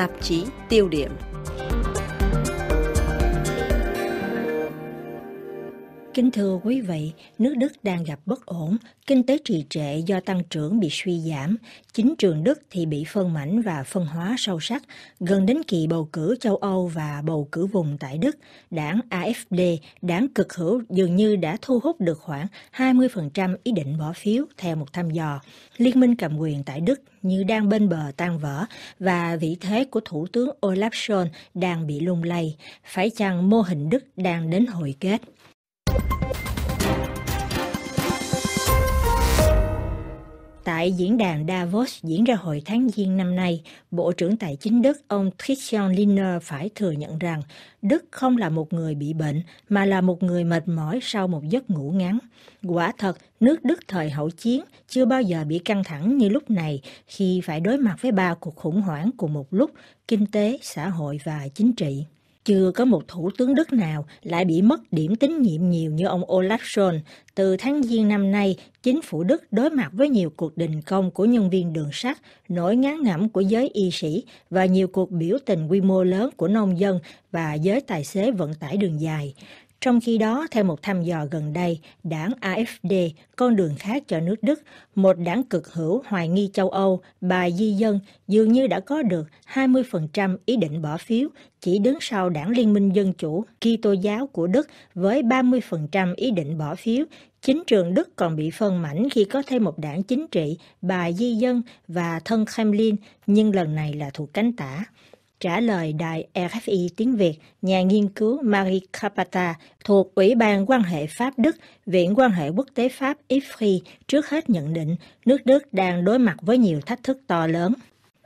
tạp chí tiêu điểm. Kính thưa quý vị, nước Đức đang gặp bất ổn, kinh tế trì trệ do tăng trưởng bị suy giảm, chính trường Đức thì bị phân mảnh và phân hóa sâu sắc. Gần đến kỳ bầu cử châu Âu và bầu cử vùng tại Đức, đảng AFD, đảng cực hữu dường như đã thu hút được khoảng 20% ý định bỏ phiếu theo một thăm dò. Liên minh cầm quyền tại Đức như đang bên bờ tan vỡ và vị thế của Thủ tướng Olaf Scholz đang bị lung lay. Phải chăng mô hình Đức đang đến hồi kết? Tại diễn đàn Davos diễn ra hồi tháng Giêng năm nay, Bộ trưởng Tài chính Đức ông Christian Lindner phải thừa nhận rằng Đức không là một người bị bệnh mà là một người mệt mỏi sau một giấc ngủ ngắn. Quả thật, nước Đức thời hậu chiến chưa bao giờ bị căng thẳng như lúc này khi phải đối mặt với ba cuộc khủng hoảng cùng một lúc, kinh tế, xã hội và chính trị. Chưa có một thủ tướng Đức nào lại bị mất điểm tín nhiệm nhiều như ông Olaf Scholz. Từ tháng Giêng năm nay, chính phủ Đức đối mặt với nhiều cuộc đình công của nhân viên đường sắt, nỗi ngán ngẩm của giới y sĩ và nhiều cuộc biểu tình quy mô lớn của nông dân và giới tài xế vận tải đường dài. Trong khi đó, theo một thăm dò gần đây, đảng AFD, con đường khác cho nước Đức, một đảng cực hữu hoài nghi châu Âu, bà Di Dân, dường như đã có được 20% ý định bỏ phiếu, chỉ đứng sau đảng Liên minh Dân Chủ, Kitô giáo của Đức với 30% ý định bỏ phiếu. Chính trường Đức còn bị phân mảnh khi có thêm một đảng chính trị, bà Di Dân và thân Kremlin, nhưng lần này là thuộc cánh tả. Trả lời đài RFI tiếng Việt, nhà nghiên cứu Marie Capata thuộc Ủy ban quan hệ Pháp-Đức, Viện quan hệ quốc tế Pháp IFRI trước hết nhận định nước Đức đang đối mặt với nhiều thách thức to lớn.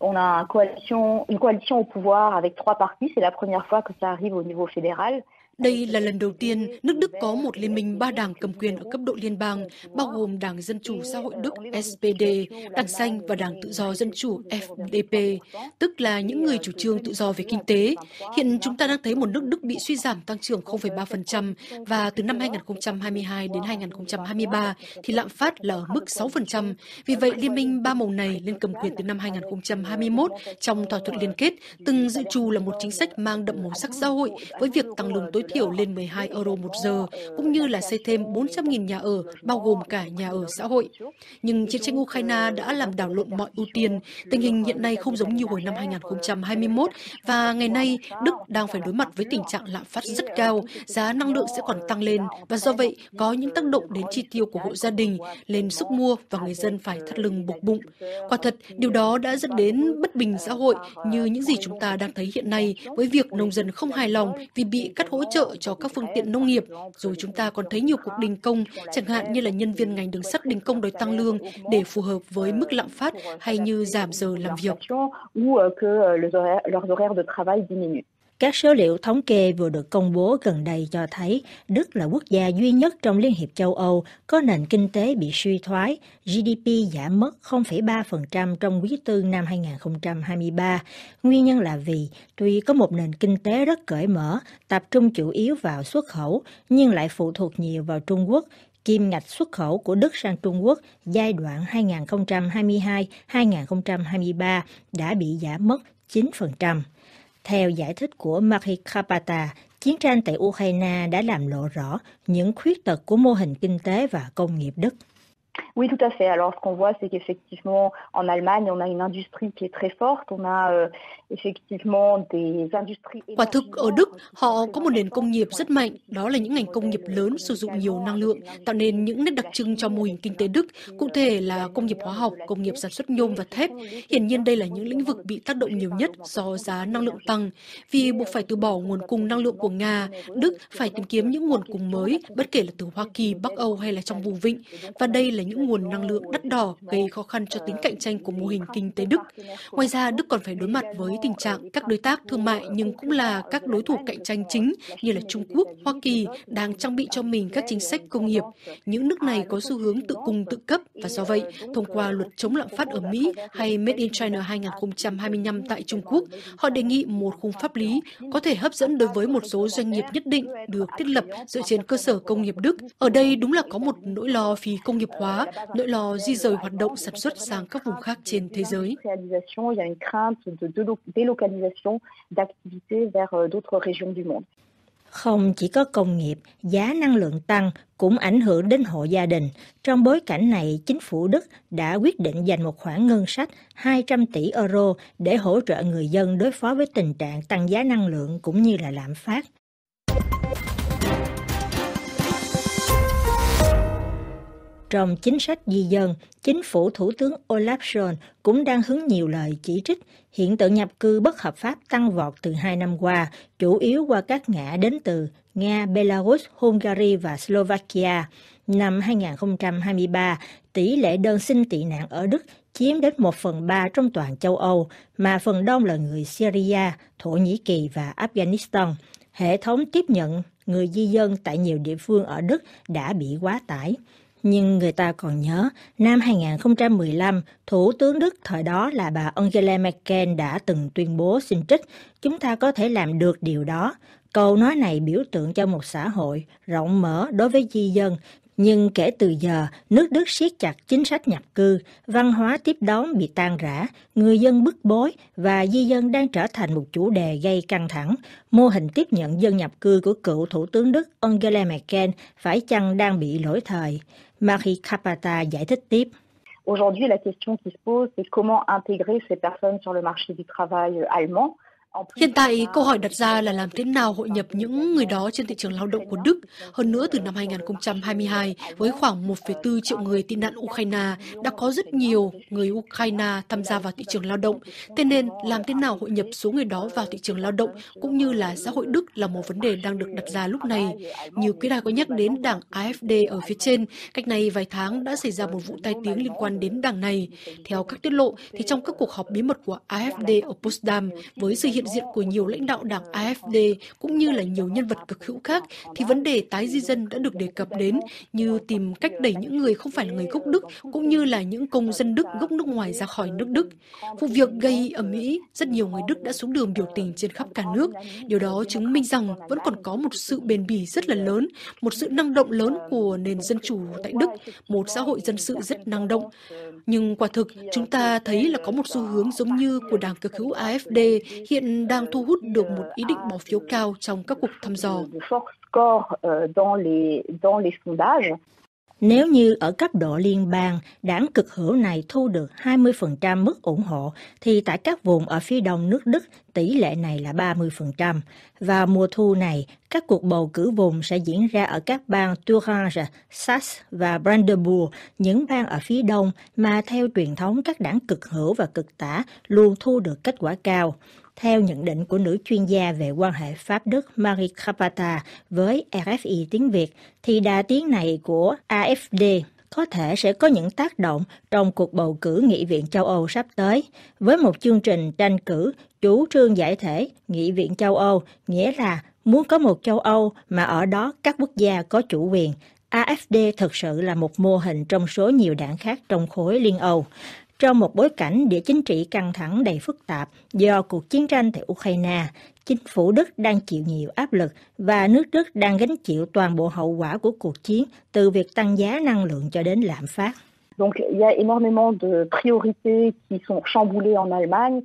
On a une coalition, une coalition au pouvoir avec trois partis. C'est la première fois que ça arrive au niveau fédéral. Đây là lần đầu tiên nước Đức có một liên minh ba đảng cầm quyền ở cấp độ liên bang, bao gồm Đảng Dân Chủ Xã hội Đức SPD, Đảng Xanh và Đảng Tự do Dân Chủ FDP, tức là những người chủ trương tự do về kinh tế. Hiện chúng ta đang thấy một nước Đức bị suy giảm tăng trưởng 0,3% và từ năm 2022 đến 2023 thì lạm phát là ở mức 6%. Vì vậy, liên minh ba màu này lên cầm quyền từ năm 2021 trong thỏa thuận liên kết từng dự trù là một chính sách mang đậm màu sắc xã hội với việc tăng lương tối thiểu lên 12 euro một giờ, cũng như là xây thêm 400.000 nhà ở, bao gồm cả nhà ở xã hội. Nhưng chiến tranh Ukraine đã làm đảo lộn mọi ưu tiên. Tình hình hiện nay không giống như hồi năm 2021 và ngày nay Đức đang phải đối mặt với tình trạng lạm phát rất cao, giá năng lượng sẽ còn tăng lên và do vậy có những tác động đến chi tiêu của hộ gia đình, lên sức mua và người dân phải thắt lưng buộc bụng. Quả thật, điều đó đã dẫn đến bất bình xã hội như những gì chúng ta đang thấy hiện nay với việc nông dân không hài lòng vì bị cắt hỗ trợ cho các phương tiện nông nghiệp, rồi chúng ta còn thấy nhiều cuộc đình công, chẳng hạn như là nhân viên ngành đường sắt đình công đòi tăng lương để phù hợp với mức lạm phát hay như giảm giờ làm việc. Các số liệu thống kê vừa được công bố gần đây cho thấy Đức là quốc gia duy nhất trong Liên hiệp châu Âu có nền kinh tế bị suy thoái, GDP giảm mất 0,3% trong quý tư năm 2023. Nguyên nhân là vì tuy có một nền kinh tế rất cởi mở, tập trung chủ yếu vào xuất khẩu, nhưng lại phụ thuộc nhiều vào Trung Quốc, kim ngạch xuất khẩu của Đức sang Trung Quốc giai đoạn 2022-2023 đã bị giảm mất 9%. Theo giải thích của Marie Kapata, chiến tranh tại Ukraine đã làm lộ rõ những khuyết tật của mô hình kinh tế và công nghiệp Đức. Oui, tout à fait. Alors, ce qu'on voit, c'est qu'effectivement, en Allemagne, on a une industrie qui est très forte. On a euh, effectivement des industries. Quả thực, ở Đức, họ có một nền công nghiệp rất mạnh. Đó là những ngành công nghiệp lớn sử dụng nhiều năng lượng, tạo nên những nét đặc trưng cho mô hình kinh tế Đức, cụ thể là công nghiệp hóa học, công nghiệp sản xuất nhôm và thép. Hiển nhiên đây là những lĩnh vực bị tác động nhiều nhất do giá năng lượng tăng. Vì buộc phải từ bỏ nguồn cung năng lượng của Nga, Đức phải tìm kiếm những nguồn cung mới, bất kể là từ Hoa Kỳ, Bắc Âu hay là trong vùng vịnh. Và đây là những nguồn năng lượng đắt đỏ gây khó khăn cho tính cạnh tranh của mô hình kinh tế Đức. Ngoài ra, Đức còn phải đối mặt với tình trạng các đối tác thương mại nhưng cũng là các đối thủ cạnh tranh chính như là Trung Quốc, Hoa Kỳ đang trang bị cho mình các chính sách công nghiệp. Những nước này có xu hướng tự cung tự cấp và do vậy, thông qua luật chống lạm phát ở Mỹ hay Made in China 2025 tại Trung Quốc, họ đề nghị một khung pháp lý có thể hấp dẫn đối với một số doanh nghiệp nhất định được thiết lập dựa trên cơ sở công nghiệp Đức. Ở đây đúng là có một nỗi lo phí công nghiệp hóa nỗi lo di rời hoạt động sản xuất sang các vùng khác trên thế giới. Không chỉ có công nghiệp, giá năng lượng tăng cũng ảnh hưởng đến hộ gia đình. Trong bối cảnh này, chính phủ Đức đã quyết định dành một khoản ngân sách 200 tỷ euro để hỗ trợ người dân đối phó với tình trạng tăng giá năng lượng cũng như là lạm phát. Trong chính sách di dân, chính phủ Thủ tướng Olaf Scholz cũng đang hứng nhiều lời chỉ trích hiện tượng nhập cư bất hợp pháp tăng vọt từ hai năm qua, chủ yếu qua các ngã đến từ Nga, Belarus, Hungary và Slovakia. Năm 2023, tỷ lệ đơn xin tị nạn ở Đức chiếm đến một phần ba trong toàn châu Âu, mà phần đông là người Syria, Thổ Nhĩ Kỳ và Afghanistan. Hệ thống tiếp nhận người di dân tại nhiều địa phương ở Đức đã bị quá tải. Nhưng người ta còn nhớ, năm 2015, Thủ tướng Đức thời đó là bà Angela Merkel đã từng tuyên bố xin trích, chúng ta có thể làm được điều đó. Câu nói này biểu tượng cho một xã hội rộng mở đối với di dân, nhưng kể từ giờ, nước Đức siết chặt chính sách nhập cư, văn hóa tiếp đón bị tan rã, người dân bức bối và di dân đang trở thành một chủ đề gây căng thẳng. Mô hình tiếp nhận dân nhập cư của cựu Thủ tướng Đức Angela Merkel phải chăng đang bị lỗi thời? Marie Capata giải thích tiếp. Aujourd'hui, la question qui se pose, c'est comment intégrer ces personnes sur le marché du travail allemand Hiện tại, câu hỏi đặt ra là làm thế nào hội nhập những người đó trên thị trường lao động của Đức. Hơn nữa, từ năm 2022, với khoảng 1,4 triệu người tị nạn Ukraine, đã có rất nhiều người Ukraine tham gia vào thị trường lao động. Thế nên, làm thế nào hội nhập số người đó vào thị trường lao động cũng như là xã hội Đức là một vấn đề đang được đặt ra lúc này. Như quý đài có nhắc đến đảng AFD ở phía trên, cách này vài tháng đã xảy ra một vụ tai tiếng liên quan đến đảng này. Theo các tiết lộ, thì trong các cuộc họp bí mật của AFD ở Potsdam, với sự hiện hiện diện của nhiều lãnh đạo đảng AFD cũng như là nhiều nhân vật cực hữu khác thì vấn đề tái di dân đã được đề cập đến như tìm cách đẩy những người không phải là người gốc Đức cũng như là những công dân Đức gốc nước ngoài ra khỏi nước Đức. Vụ việc gây ở Mỹ, rất nhiều người Đức đã xuống đường biểu tình trên khắp cả nước. Điều đó chứng minh rằng vẫn còn có một sự bền bỉ rất là lớn, một sự năng động lớn của nền dân chủ tại Đức, một xã hội dân sự rất năng động. Nhưng quả thực, chúng ta thấy là có một xu hướng giống như của đảng cực hữu AFD hiện đang thu hút được một ý định bỏ phiếu cao trong các cuộc thăm dò. Nếu như ở cấp độ liên bang, đảng cực hữu này thu được 20% mức ủng hộ, thì tại các vùng ở phía đông nước Đức, tỷ lệ này là 30%. Và mùa thu này, các cuộc bầu cử vùng sẽ diễn ra ở các bang Thuringe, Saxe và Brandenburg, những bang ở phía đông mà theo truyền thống các đảng cực hữu và cực tả luôn thu được kết quả cao. Theo nhận định của nữ chuyên gia về quan hệ Pháp-Đức Marie Capata với RFI tiếng Việt, thì đà tiến này của AFD có thể sẽ có những tác động trong cuộc bầu cử nghị viện châu Âu sắp tới, với một chương trình tranh cử chủ trương giải thể nghị viện châu Âu, nghĩa là muốn có một châu Âu mà ở đó các quốc gia có chủ quyền. AFD thực sự là một mô hình trong số nhiều đảng khác trong khối Liên Âu. Trong một bối cảnh địa chính trị căng thẳng đầy phức tạp do cuộc chiến tranh tại Ukraine, chính phủ Đức đang chịu nhiều áp lực và nước Đức đang gánh chịu toàn bộ hậu quả của cuộc chiến từ việc tăng giá năng lượng cho đến lạm phát. Donc il y a énormément de priorités qui sont chamboulées en Allemagne.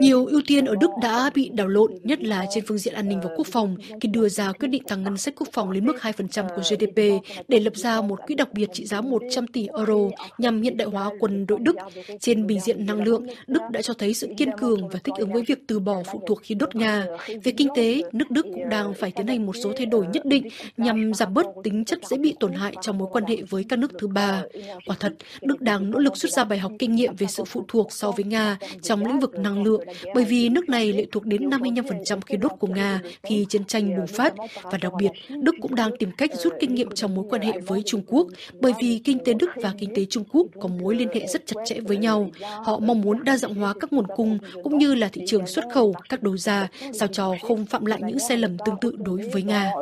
Nhiều ưu tiên ở Đức đã bị đảo lộn, nhất là trên phương diện an ninh và quốc phòng, khi đưa ra quyết định tăng ngân sách quốc phòng lên mức 2% của GDP để lập ra một quỹ đặc biệt trị giá 100 tỷ euro nhằm hiện đại hóa quân đội Đức. Trên bình diện năng lượng, Đức đã cho thấy sự kiên cường và thích ứng với việc từ bỏ phụ thuộc khí đốt Nga. Về kinh tế, nước Đức cũng đang phải tiến hành một số thay đổi nhất định nhằm giảm bớt tính chất dễ bị tổn hại trong mối quan hệ với các nước thứ ba. Quả thật, Đức đang nỗ lực rút ra bài học kinh nghiệm về sự phụ thuộc so với Nga trong lĩnh vực năng lượng, bởi vì nước này lệ thuộc đến 55% khí đốt của Nga khi chiến tranh bùng phát và đặc biệt Đức cũng đang tìm cách rút kinh nghiệm trong mối quan hệ với Trung Quốc bởi vì kinh tế Đức và kinh tế Trung Quốc có mối liên hệ rất chặt chẽ với nhau. Họ mong muốn đa dạng hóa các nguồn cung cũng như là thị trường xuất khẩu, các đầu ra sao cho không phạm lại những sai lầm tương tự đối với Nga.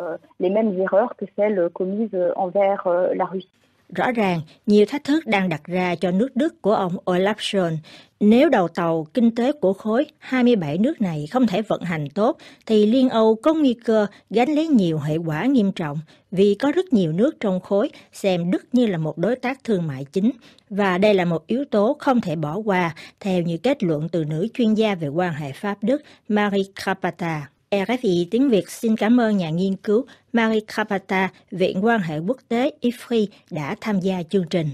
Rõ ràng, nhiều thách thức đang đặt ra cho nước Đức của ông Olaf Scholz. Nếu đầu tàu kinh tế của khối 27 nước này không thể vận hành tốt, thì Liên Âu có nguy cơ gánh lấy nhiều hệ quả nghiêm trọng vì có rất nhiều nước trong khối xem Đức như là một đối tác thương mại chính. Và đây là một yếu tố không thể bỏ qua, theo như kết luận từ nữ chuyên gia về quan hệ Pháp-Đức Marie Krapata. RFI tiếng Việt xin cảm ơn nhà nghiên cứu Marie Kapata, Viện quan hệ quốc tế IFRI đã tham gia chương trình.